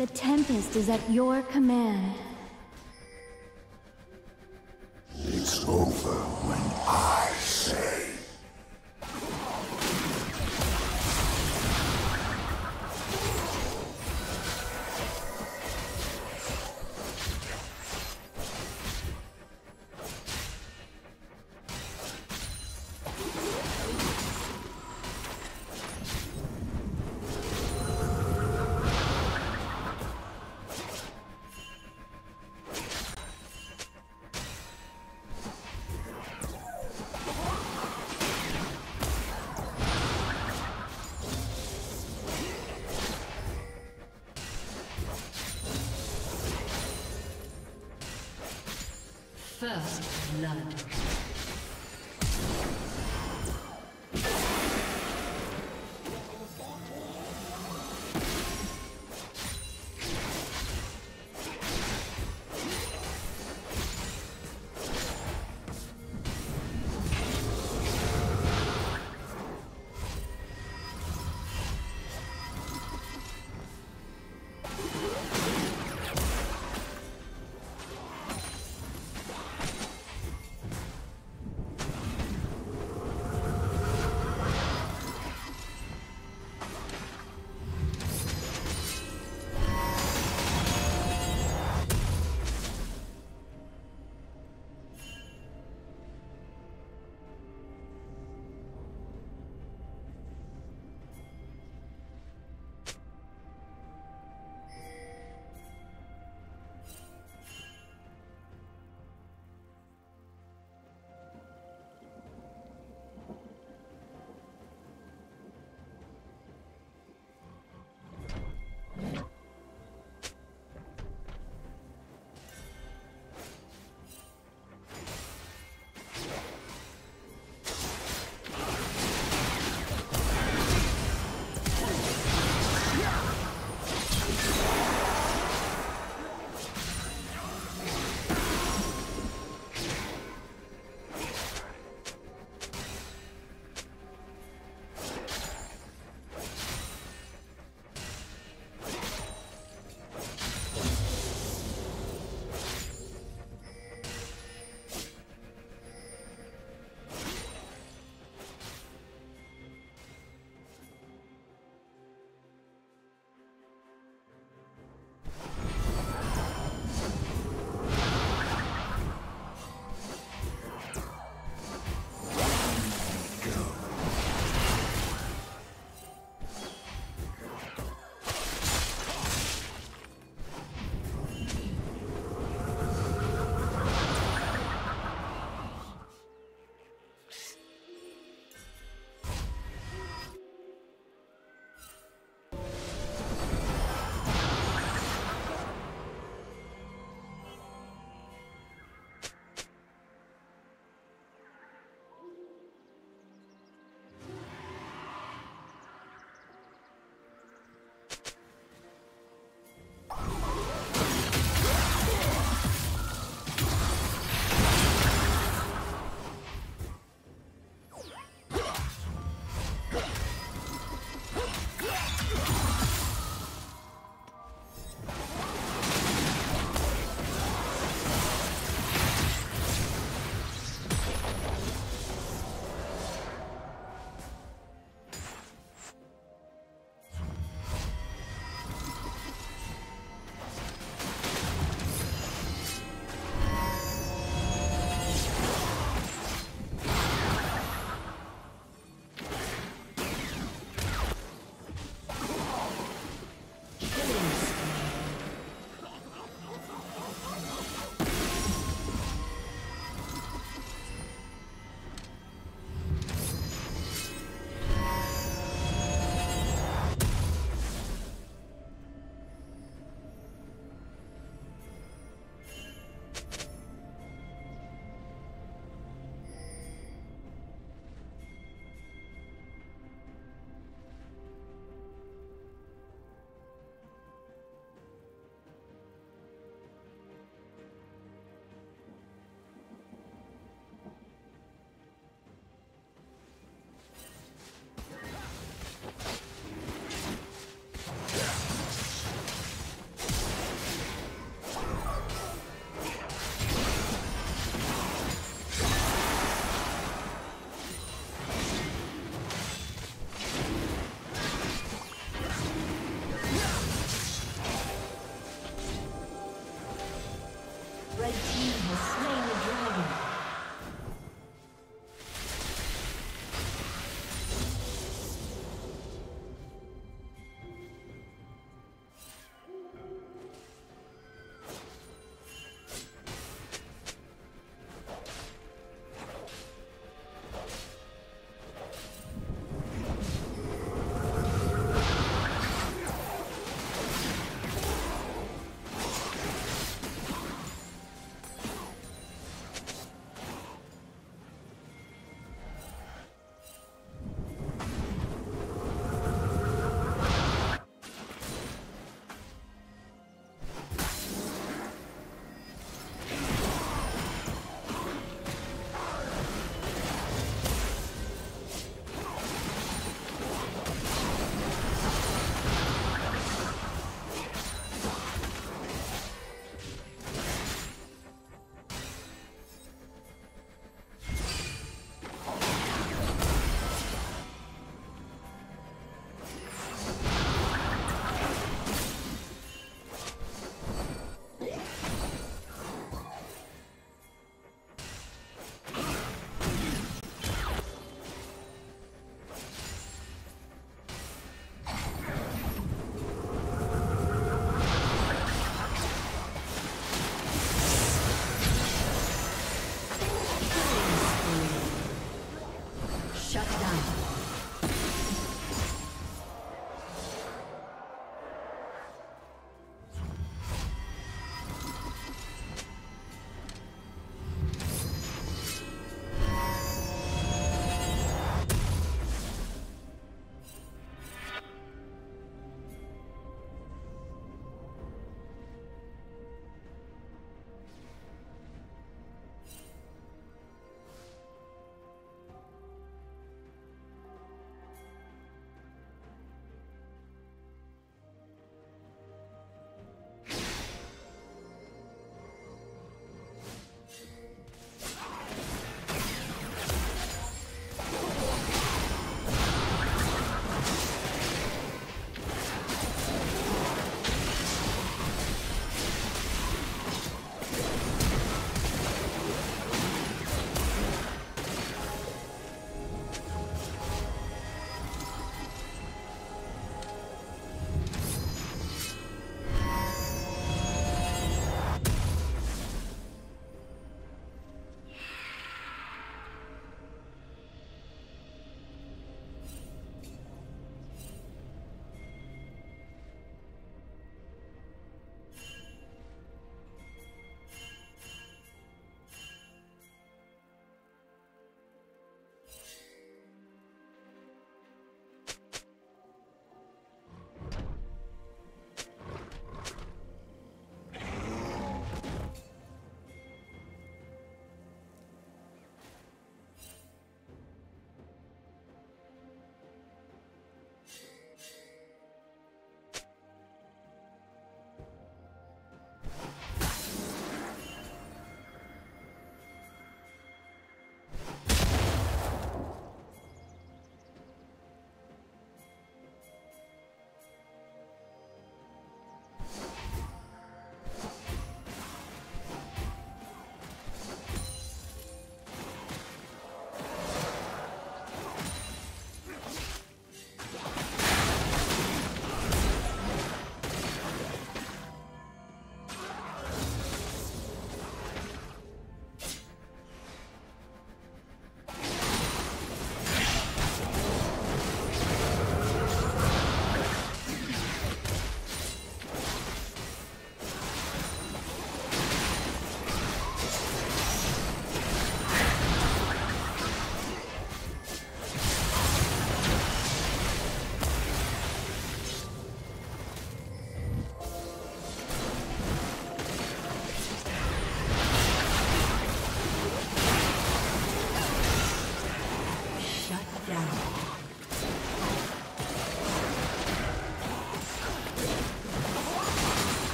The Tempest is at your command. It's over when I First blood.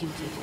Executed.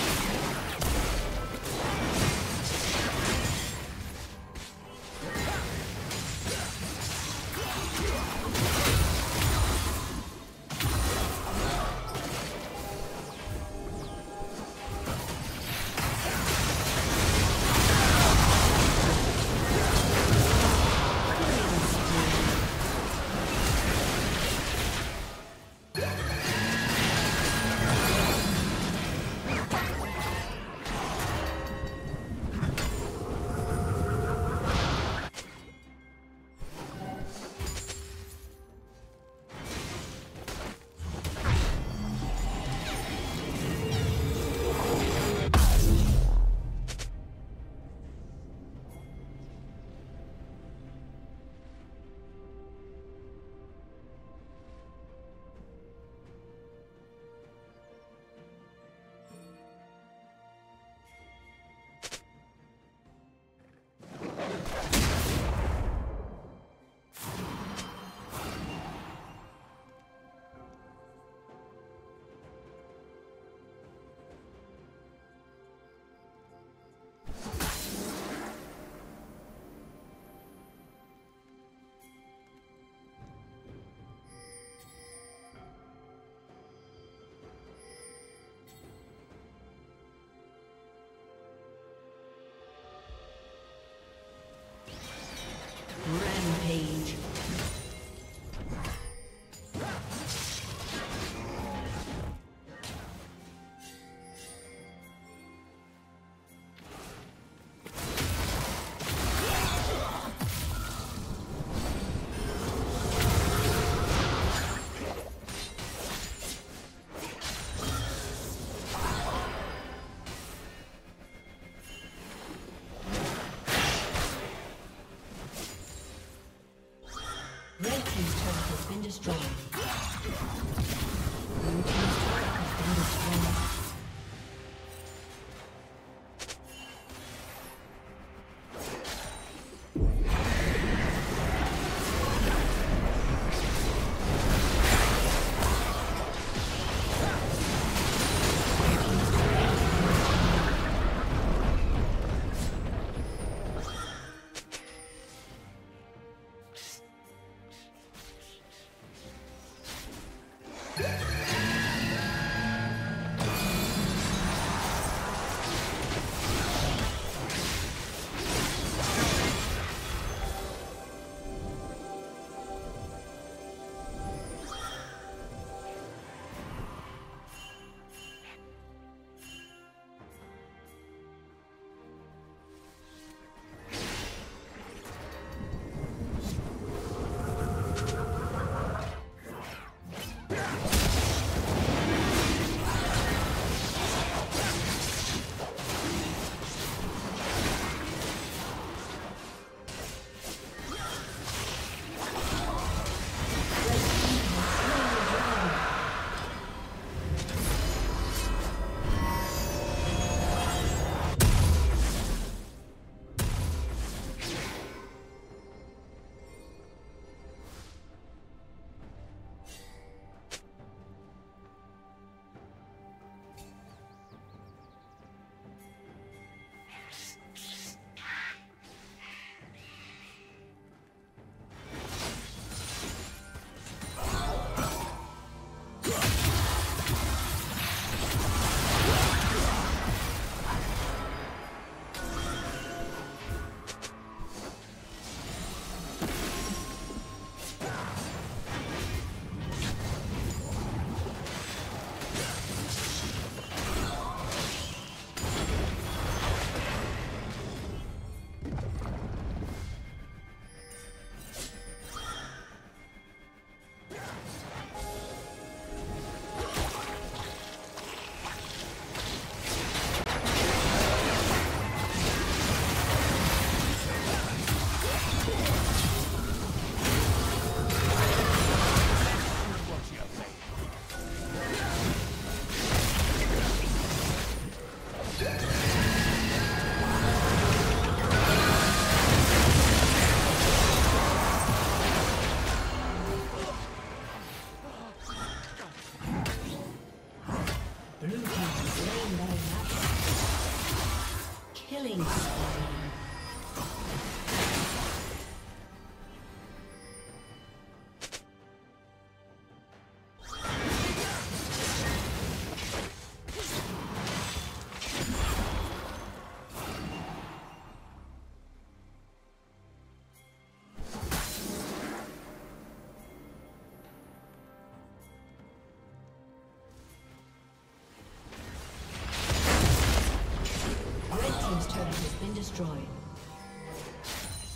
Destroyed.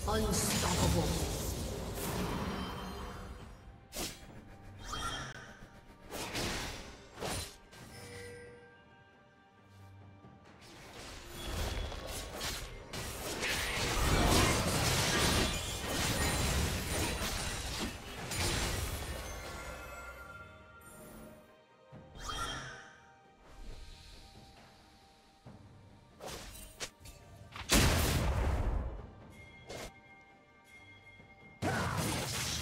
Unstoppable.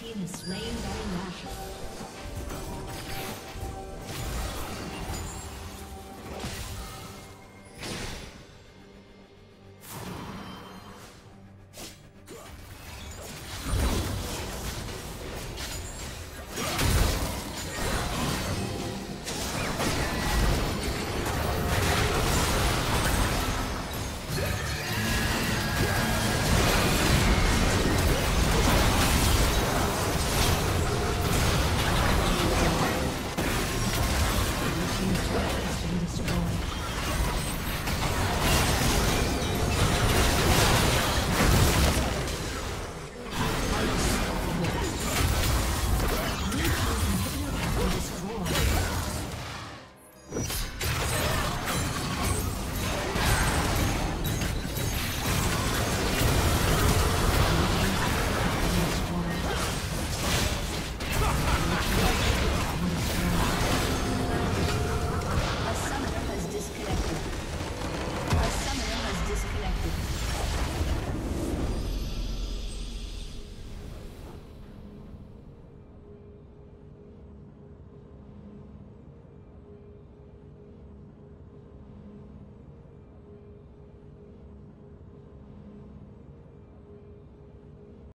Team is slain by Nashor.